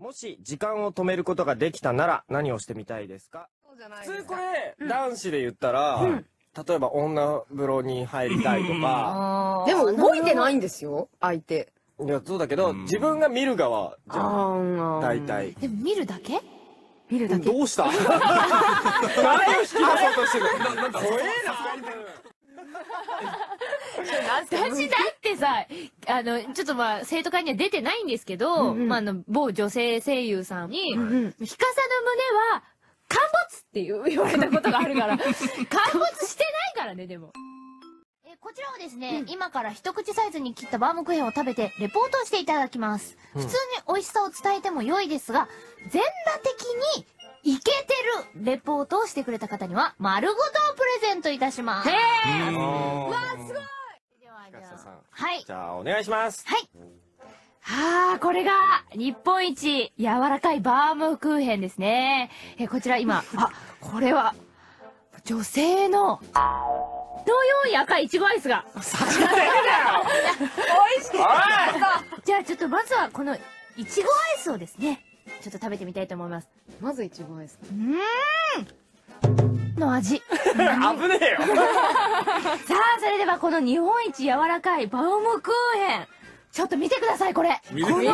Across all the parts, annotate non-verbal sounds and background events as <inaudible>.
もし時間を止めることができたなら何をしてみたいですか？普通これ、男子で言ったら、例えば女風呂に入りたいとか、でも動いてないんですよ、相手。いや、そうだけど、自分が見る側じゃん。あ大体。でも見るだけ？見るだけ？どうした？何を引き出そうとしてる？怖え <laughs> 私だってさ、あの、ちょっとまあ、生徒会には出てないんですけど、まあ、あの、某女性声優さんに、ヒカさの胸は、陥没って言う言われたことがあるから、<laughs> 陥没してないからね、でも。えこちらはですね、今から一口サイズに切ったバームクーヘンを食べてレポートしていただきます。普通に美味しさを伝えても良いですが、全裸的にイケてるレポートをしてくれた方には、丸ごとをプレゼントいたします。へーうわすごいではい。じゃあ、お願いします。はい。はあ、これが、日本一柔らかいバームクーヘンですね。え、こちら今、あ、これは、女性の、のように赤いいちごアイスが。美味しいじゃあちょっとまずはこのいちごアイスをですね、ちょっと食べてみたいと思います。まず一番です。うーんの味。危ねえよ。<laughs> さあ、それではこの日本一柔らかいバウムクーヘン。ちょっと見てください、これ。見れない。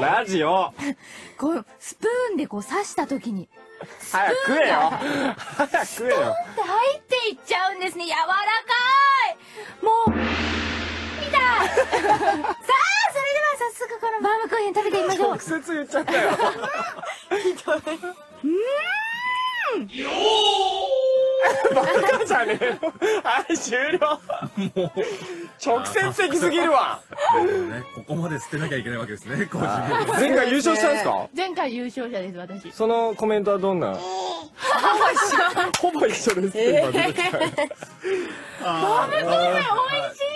ラジオ。こう、スプーンでこう刺した時に、早く食えよ。早く食えよ。って入っていっちゃうんですね。柔らかい。もう、見た <laughs> さあ、それでは早速このバームクーヘン食べてみましょう。直。接言っちゃったよ <laughs> バカじゃねえのはい終了。直接的すぎるわ。ね、ここまで捨てなきゃいけないわけですね。前回優勝したんですか？前回優勝者です、私。そのコメントはどんな？<laughs> ほぼ一緒ですって今出てきたよあー。美味しい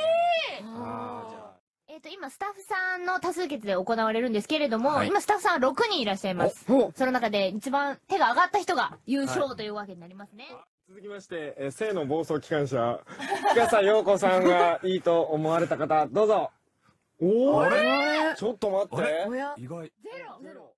今、スタッフさんの多数決で行われるんですけれども、はい今、スタッフさんは6人いらっしゃいます。おその中で一番手が上がった人が優勝というわけになりますね。続きまして、えー、性の暴走機関車、深さ陽子さんがいいと思われた方、どうぞ。おおちょっと待って。意外。ゼロゼロ